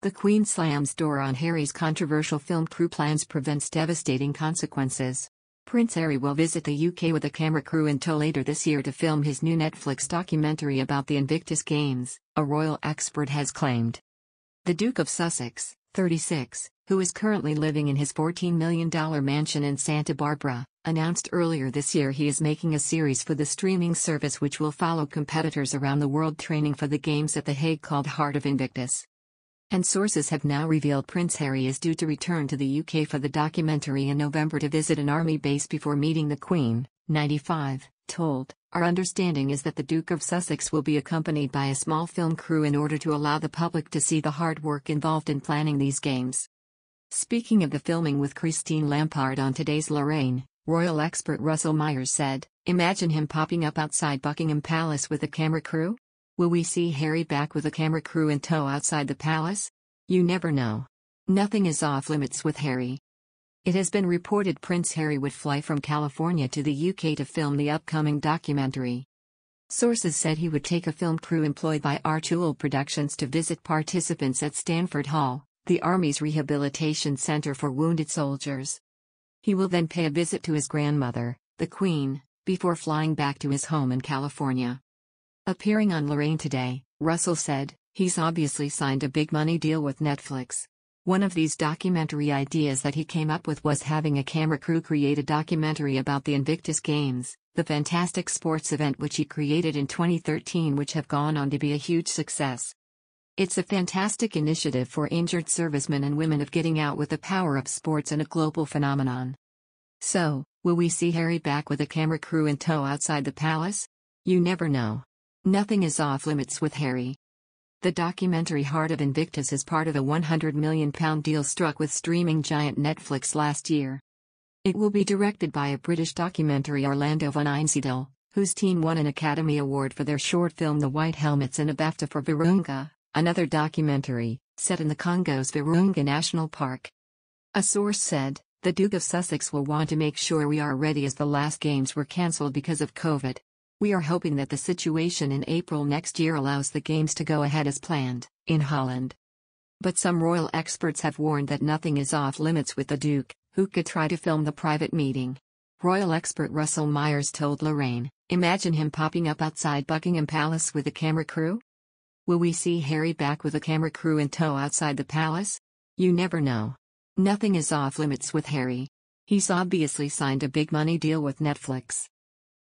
The Queen slams door on Harry's controversial film crew plans prevents devastating consequences. Prince Harry will visit the UK with a camera crew tow later this year to film his new Netflix documentary about the Invictus Games, a royal expert has claimed. The Duke of Sussex, 36, who is currently living in his $14 million mansion in Santa Barbara, announced earlier this year he is making a series for the streaming service which will follow competitors around the world training for the games at The Hague called Heart of Invictus. And sources have now revealed Prince Harry is due to return to the UK for the documentary in November to visit an army base before meeting the Queen, 95, told. Our understanding is that the Duke of Sussex will be accompanied by a small film crew in order to allow the public to see the hard work involved in planning these games. Speaking of the filming with Christine Lampard on today's Lorraine, royal expert Russell Myers said, Imagine him popping up outside Buckingham Palace with a camera crew? Will we see Harry back with a camera crew in tow outside the palace? You never know. Nothing is off limits with Harry. It has been reported Prince Harry would fly from California to the UK to film the upcoming documentary. Sources said he would take a film crew employed by Archewell Productions to visit participants at Stanford Hall, the Army's rehabilitation center for wounded soldiers. He will then pay a visit to his grandmother, the Queen, before flying back to his home in California. Appearing on Lorraine today, Russell said, he's obviously signed a big money deal with Netflix. One of these documentary ideas that he came up with was having a camera crew create a documentary about the Invictus Games, the fantastic sports event which he created in 2013 which have gone on to be a huge success. It's a fantastic initiative for injured servicemen and women of getting out with the power of sports and a global phenomenon. So, will we see Harry back with a camera crew in tow outside the palace? You never know. Nothing is off limits with Harry. The documentary Heart of Invictus is part of a £100 million deal struck with streaming giant Netflix last year. It will be directed by a British documentary Orlando von Einsiedel, whose team won an Academy Award for their short film The White Helmets and a BAFTA for Virunga another documentary, set in the Congo's Virunga National Park. A source said, the Duke of Sussex will want to make sure we are ready as the last games were cancelled because of COVID. We are hoping that the situation in April next year allows the games to go ahead as planned, in Holland. But some royal experts have warned that nothing is off limits with the Duke, who could try to film the private meeting. Royal expert Russell Myers told Lorraine, Imagine him popping up outside Buckingham Palace with a camera crew? Will we see Harry back with a camera crew in tow outside the palace? You never know. Nothing is off limits with Harry. He's obviously signed a big money deal with Netflix.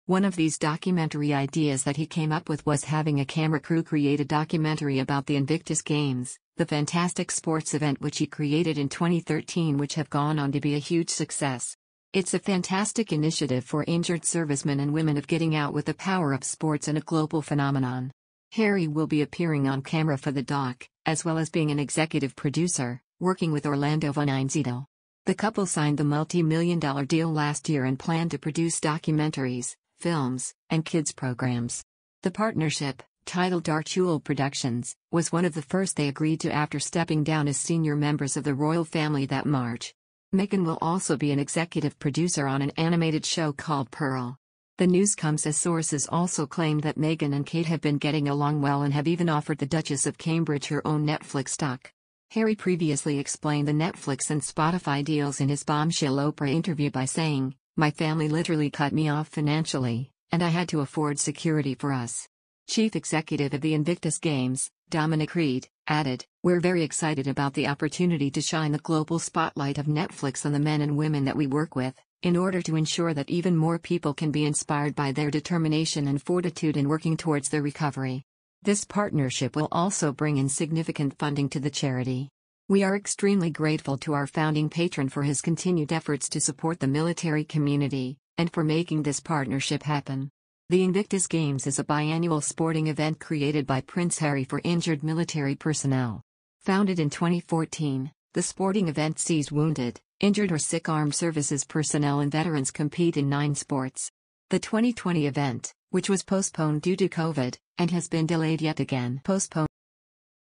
One of these documentary ideas that he came up with was having a camera crew create a documentary about the Invictus Games, the fantastic sports event which he created in 2013 which have gone on to be a huge success. It's a fantastic initiative for injured servicemen and women of getting out with the power of sports and a global phenomenon. Harry will be appearing on camera for the doc, as well as being an executive producer, working with Orlando von Einsiedel. The couple signed the multi-million dollar deal last year and plan to produce documentaries, films, and kids programs. The partnership, titled Archewell Productions, was one of the first they agreed to after stepping down as senior members of the royal family that March. Meghan will also be an executive producer on an animated show called Pearl. The news comes as sources also claim that Meghan and Kate have been getting along well and have even offered the Duchess of Cambridge her own Netflix stock. Harry previously explained the Netflix and Spotify deals in his bombshell Oprah interview by saying, My family literally cut me off financially, and I had to afford security for us. Chief executive of the Invictus Games, Dominic Reid, added, We're very excited about the opportunity to shine the global spotlight of Netflix on the men and women that we work with in order to ensure that even more people can be inspired by their determination and fortitude in working towards their recovery. This partnership will also bring in significant funding to the charity. We are extremely grateful to our founding patron for his continued efforts to support the military community, and for making this partnership happen. The Invictus Games is a biannual sporting event created by Prince Harry for injured military personnel. Founded in 2014, the sporting event sees wounded, Injured or sick armed services personnel and veterans compete in nine sports. The 2020 event, which was postponed due to COVID, and has been delayed yet again, postponed